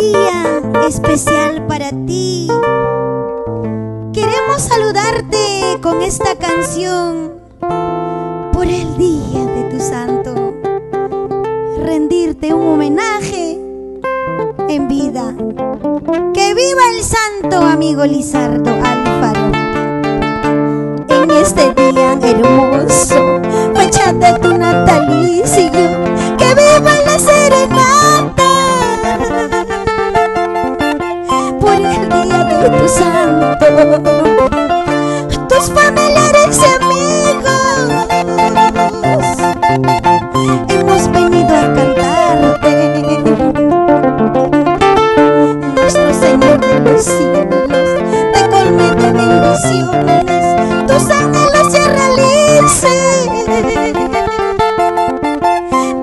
día especial para ti, queremos saludarte con esta canción por el día de tu santo. Rendirte un homenaje en vida. Que viva el santo amigo Lizardo Alfaro. En este día día de tu santo, tus familiares y amigos, hemos venido a cantarte. Nuestro Señor de los cielos, te colme de bendiciones, tus ángeles se realicen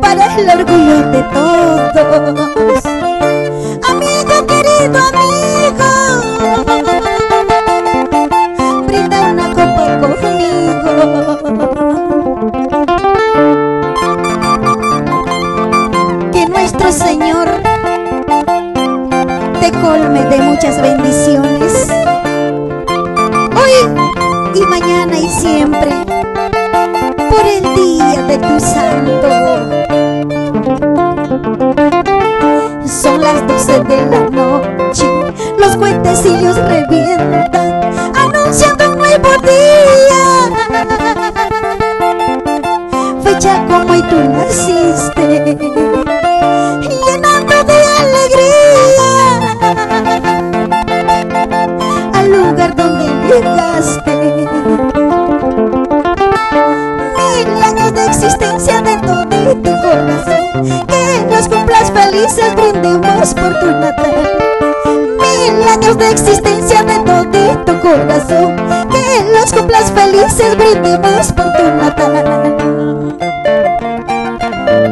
para el orgullo de todos. Te colme de muchas bendiciones. Hoy y mañana y siempre, por el día de tu santo. Son las doce de la noche, los cuentecillos revientan, anunciando un nuevo día. Fecha como hoy tú naciste, por tu natal. Mil años de existencia de tu corazón, que los cumplas felices, brindemos por tu natal.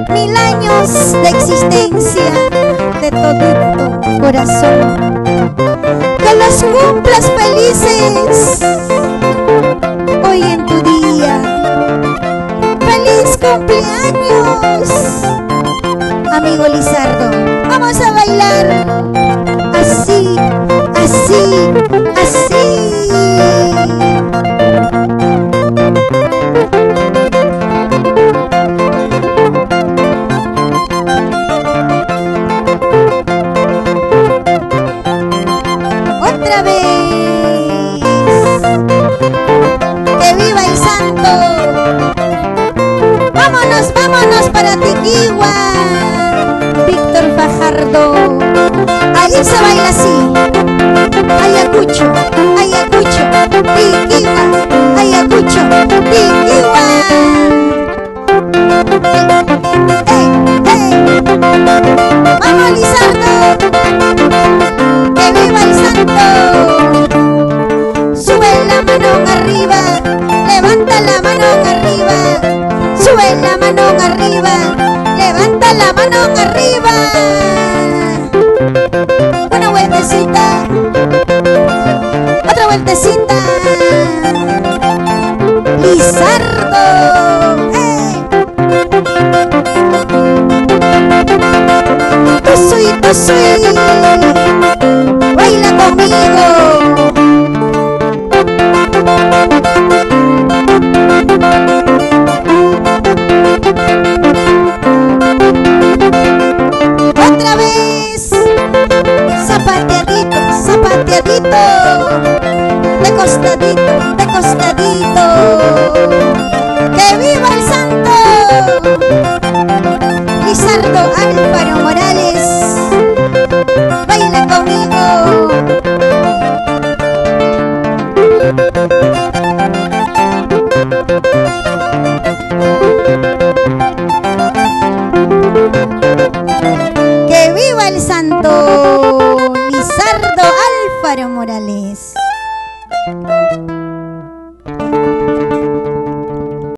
Mil años de existencia de todo tu corazón que los cumplas felices hoy en tu día. ¡Feliz cumpleaños! Amigo Lizardo, ¡Vámonos, vámonos para Tiquigua! Víctor Fajardo. Ahí se baila así. Ayacucho, Ayacucho, Tiquigua, Ayacucho, Tiquigua. ¡Ey, ey! ¡Vamos, Lizardo! ¡Que viva el santo! Sube la mano arriba, Lizardo. ¡Eh! Yo soy, yo soy. Baila conmigo. Otra vez. Zapateadito, zapateadito. De costadito, de costadito. Marco Alfaro Morales. Baila conmigo. Que viva el santo Lizardo Alfaro Morales.